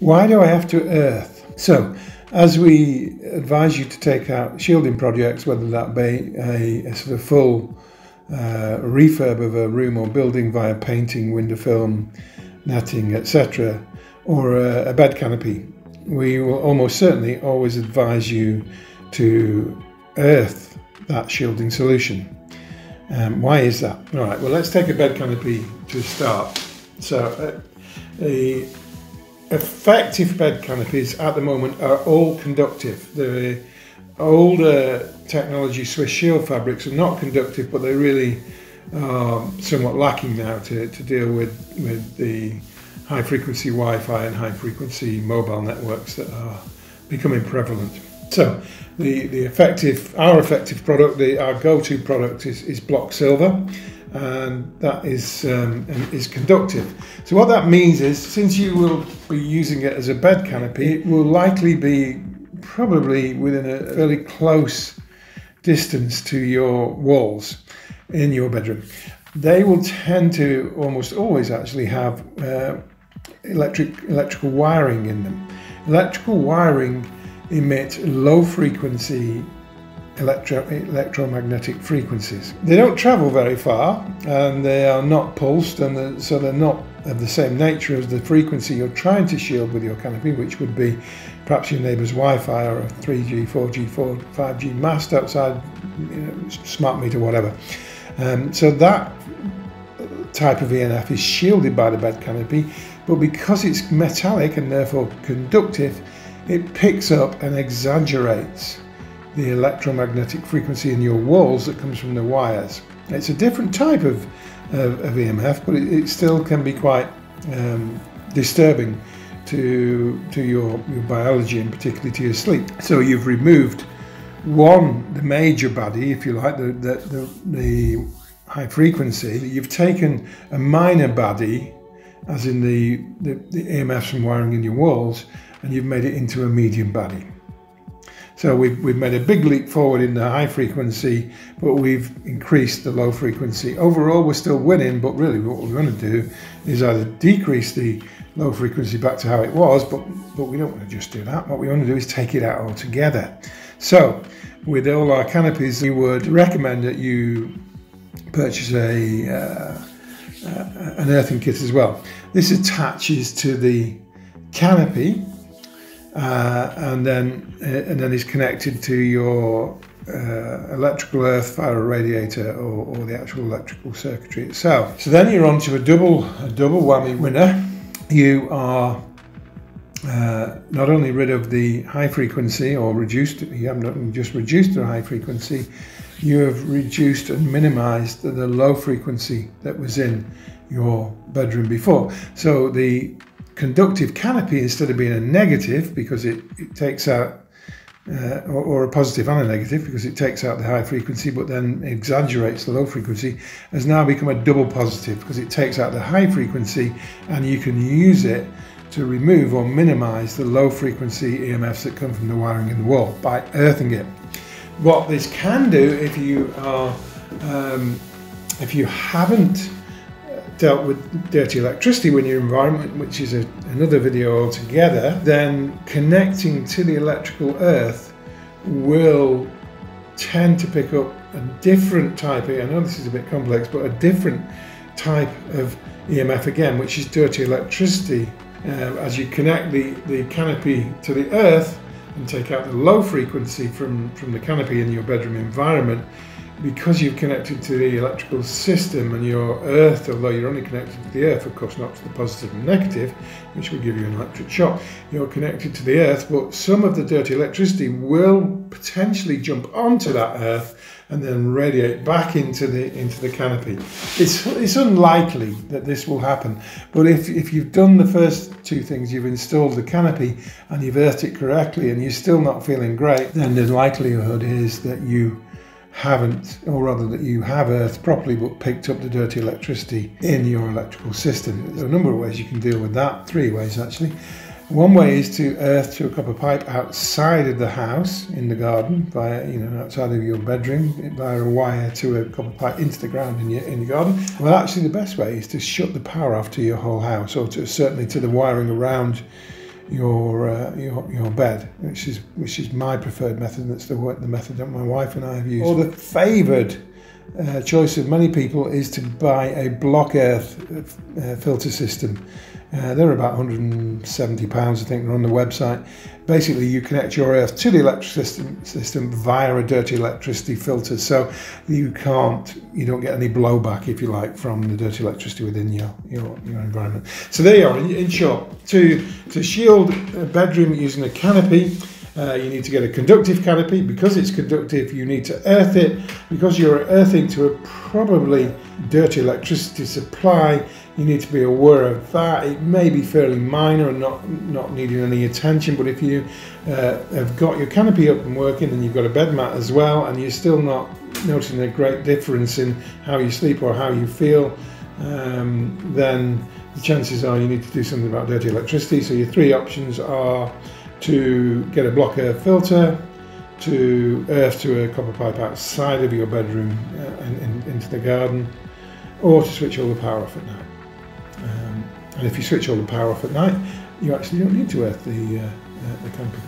Why do I have to earth? So, as we advise you to take out shielding projects, whether that be a, a sort of full uh, refurb of a room or building via painting, window film, netting, etc., or a, a bed canopy, we will almost certainly always advise you to earth that shielding solution. Um, why is that? All right, well, let's take a bed canopy to start. So, uh, the effective bed canopies at the moment are all conductive. The older technology Swiss shield fabrics are not conductive, but they're really are somewhat lacking now to, to deal with, with the high frequency Wi-Fi and high frequency mobile networks that are becoming prevalent. So the, the effective, our effective product, the, our go-to product is, is Block Silver and that is um, is conductive. So what that means is, since you will be using it as a bed canopy, it will likely be probably within a fairly close distance to your walls in your bedroom. They will tend to almost always actually have uh, electric electrical wiring in them. Electrical wiring emit low frequency electro electromagnetic frequencies. They don't travel very far and they are not pulsed and the, so they're not of the same nature as the frequency you're trying to shield with your canopy, which would be perhaps your neighbour's Wi-Fi or a 3G, 4G, 4, 5G mast outside, you know, smart meter, whatever. Um, so that type of EMF is shielded by the bed canopy, but because it's metallic and therefore conductive, it picks up and exaggerates the electromagnetic frequency in your walls that comes from the wires. It's a different type of, of, of EMF, but it, it, still can be quite um, disturbing to, to your, your biology and particularly to your sleep. So you've removed one, the major body, if you like, the, the, the, the high frequency. You've taken a minor body, as in the, the, the EMFs from wiring in your walls, and you've made it into a medium body. So we've, we've made a big leap forward in the high frequency, but we've increased the low frequency. Overall, we're still winning, but really what we're going to do is either decrease the low frequency back to how it was, but, but we don't want to just do that. What we want to do is take it out altogether. So with all our canopies, we would recommend that you purchase a uh, uh, an earthing kit as well. This attaches to the canopy uh, and then uh, and then is connected to your uh, electrical earth a radiator or, or, the actual electrical circuitry itself. So then you're on to a double a double whammy winner. You are uh, not only rid of the high frequency or reduced, you haven't just reduced the high frequency, you have reduced and minimized the low frequency that was in your bedroom before. So the conductive canopy, instead of being a negative because it, it takes out, uh, or, or, a positive and a negative because it takes out the high frequency but then exaggerates the low frequency, has now become a double positive because it takes out the high frequency and you can use it to remove or minimize the low frequency EMFs that come from the wiring in the wall by earthing it. What this can do if you are um, if you haven't dealt with dirty electricity in your environment, which is a, another video altogether, then connecting to the electrical earth will tend to pick up a different type, I know this is a bit complex, but a different type of EMF again, which is dirty electricity. Uh, as you connect the, the canopy to the earth and take out the low frequency from, from the canopy in your bedroom environment, because you've connected to the electrical system and your earth, although you're only connected to the earth, of course, not to the positive and negative, which will give you an electric shock, you're connected to the earth, but some of the dirty electricity will potentially jump onto that earth and then radiate back into the into the canopy. It's it's unlikely that this will happen, but if, if you've done the first two things, you've installed the canopy and you've earthed it correctly and you're still not feeling great, then the likelihood is that you haven't, or rather that you have earthed properly but picked up the dirty electricity in your electrical system. There are a number of ways you can deal with that, three ways actually. One way is to earth to a copper pipe outside of the house in the garden, via you know outside of your bedroom, via a wire to a copper pipe into the ground in your in the garden. Well, actually, the best way is to shut the power off to your whole house, or to certainly to the wiring around your, uh, your your bed, which is which is my preferred method. And it's the the method that my wife and I have used. Or the favoured uh, choice of many people is to buy a block earth uh, filter system. Uh, they're about 170 pounds, I think. They're on the website. Basically, you connect your earth to the electric system, system via a dirty electricity filter, so you can't, you don't get any blowback, if you like, from the dirty electricity within your your, your environment. So there you are. In, in short, to to shield a bedroom using a canopy. Uh, you need to get a conductive canopy. Because it's conductive, you need to earth it. Because you're earthing to a probably dirty electricity supply, you need to be aware of that. It may be fairly minor and not, not needing any attention, but if you uh, have got your canopy up and working and you've got a bed mat as well, and you're still not noticing a great difference in how you sleep or how you feel, um, then the chances are you need to do something about dirty electricity. So your three options are to get a block earth filter, to earth to a copper pipe outside of your bedroom uh, and, into the garden, or to switch all the power off at night. Um, and if you switch all the power off at night, you actually don't need to earth the, uh, uh, the company.